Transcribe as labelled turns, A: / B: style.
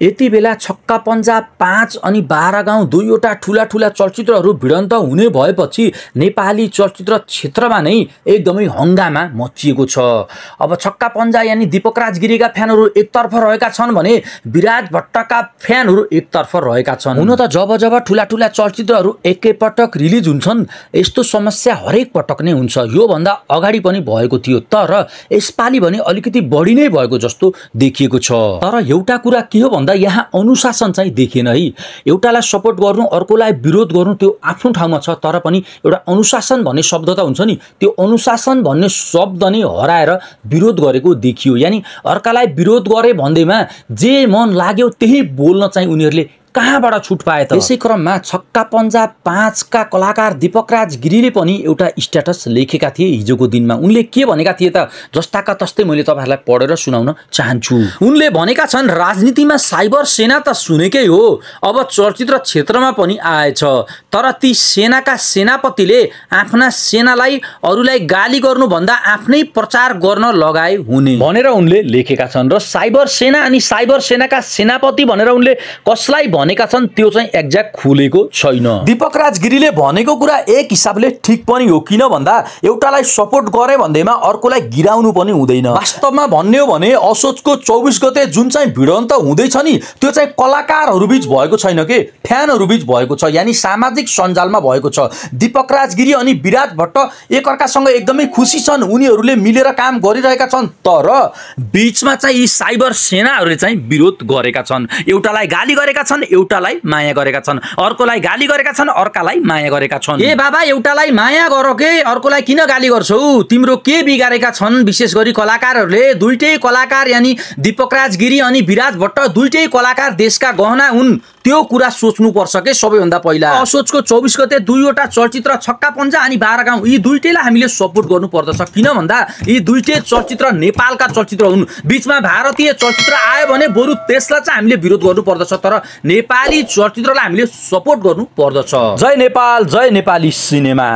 A: यति बेला छक्का पन्जा पाँच अनि बाह्र गाउँ दुईवटा ठुला ठुला चलचित्रहरू भिडन्त हुने भएपछि नेपाली चलचित्र क्षेत्रमा नै एकदमै हङ्गामा मचिएको छ। अब छक्का पन्जा यानि दीपक राजगिरीका फ्यानहरू एकतर्फ रहेका छन् भने विराज भट्टका फ्यानहरू एकतर्फ रहेका छन्। हुन त जब जब ठुला ठुला चलचित्रहरू एकैपटक रिलिज हुन्छन् यस्तो समस्या हरेक पटक नै हुन्छ। योभन्दा अगाडि पनि भएको थियो तर यसपालि भने अलिकति बढी नै भएको जस्तो देखिएको छ। तर एउटा कुरा के हो भन्दा यहाँ अनुशासन चाहिँ देखिएन है। एउटालाई सपोर्ट गर्नु अर्कोलाई विरोध गर्नु त्यो आफ्नो ठाउँमा छ तर पनि एउटा अनुशासन भन्ने शब्द त हुन्छ नि। त्यो अनुशासन भन्ने शब्द नै हराएर विरोध गरेको देखियो। यानि अर्कालाई विरोध गरे भन्दैमा जे मन लाग्यो त्यही बोल्न चाहिँ उनीहरूले कहाँबाट छुट पाए त? यसै क्रममा छक्का पन्जा पाँचका कलाकार दीपक राज गिरीले पनि एउटा स्ट्याटस लेखेका थिए हिजोको दिनमा। उनले के भनेका थिए त? जस्ताका तस्तै मैले तपाईँहरूलाई पढेर सुनाउन चाहन्छु। उनले भनेका छन् राजनीतिमा साइबर सेना त सुनेकै हो अब चलचित्र क्षेत्रमा पनि आएछ। तर ती सेनाका सेनापतिले आफ्ना सेनालाई अरूलाई गाली गर्नुभन्दा आफ्नै प्रचार गर्न लगाए हुने। भनेर उनले लेखेका छन् र साइबर सेना अनि साइबर सेनाका सेनापति भनेर उनले कसलाई भनेका छन् त्यो चाहिँ एक्ज्याक्ट खुलेको छैन। दीपक राज गिरीले भनेको कुरा एक हिसाबले ठिक पनि हो किन भन्दा एउटालाई सपोर्ट गरे भन्दैमा अर्कोलाई गिराउनु पनि हुँदैन। वास्तवमा भन्ने हो भने असोजको चौबिस गते जुन चाहिँ भिडन्त हुँदैछ नि त्यो चाहिँ कलाकारहरू बिच भएको छैन के? फ्यानहरू बिच भएको छ यानि सामाजिक सञ्जालमा भएको छ। दीपक राज गिरी अनि विराट भट्ट एकअर्कासँग एकदमै खुसी छन् उनीहरूले मिलेर काम गरिरहेका छन् तर बिचमा चाहिँ यी साइबर सेनाहरूले चाहिँ विरोध गरेका छन्। एउटालाई गाली गरेका छन् एउटालाई माया गरेका छन्। अर्कोलाई गाली गरेका छन् अर्कालाई माया गरेका छन्। ए बाबा एउटालाई माया गर के? अर्कोलाई किन गाली गर्छौ? तिम्रो के बिगारेका छन्? विशेष गरी कलाकारहरूले। दुइटै कलाकार यानि दीपक राज गिरी अनि विराज भट्ट दुइटै कलाकार देशका गहना हुन्। त्यो कुरा सोच्नुपर्छ के सबैभन्दा पहिला? असोजको चौबिस गते दुईवटा चलचित्र छक्का पन्जा अनि बाह्र गाउँ यी दुइटैलाई हामीले सपोर्ट गर्नु पर्दछ किन भन्दा यी दुइटै चलचित्र नेपालका चलचित्र हुन्। बिचमा भारतीय चलचित्र आयो भने बरु त्यसलाई चाहिँ हामीले विरोध गर्नु पर्दछ तर नेपाली चलचित्रलाई हामीले सपोर्ट गर्नु पर्दछ जय नेपाल जय नेपाली सिनेमा।